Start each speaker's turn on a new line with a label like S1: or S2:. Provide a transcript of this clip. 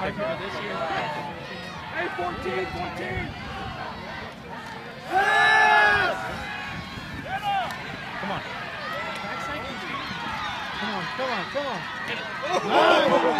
S1: Hey, 14, 14.
S2: Come on.
S3: Come on, come on, come on.
S2: Get it.